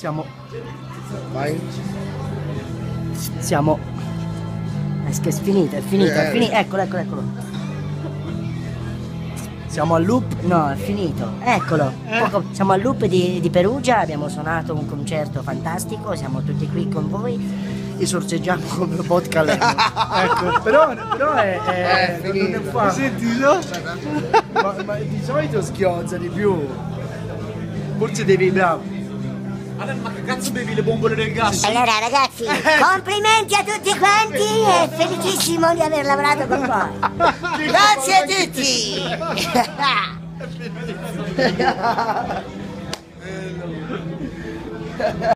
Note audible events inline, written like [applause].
Siamo. Vai. Siamo. È che è finito, è finito, è Eh. finito. Eccolo, eccolo, eccolo. Siamo al loop? No, è finito. Eccolo. Poco- siamo al loop di, di Perugia, abbiamo suonato un concerto fantastico, siamo tutti qui con voi e sorseggiamo come vodka lemon. [laughs] ecco, però, però è, è, È non- finito. fa. Hai sentito? Ma, ma di solito schiozza di più. Forse devi bravo. Allora, ma che cazzo bevi le bombole del gas? Allora ragazzi, complimenti a tutti quanti e felicissimo di aver lavorato con voi. Grazie a tutti. [laughs]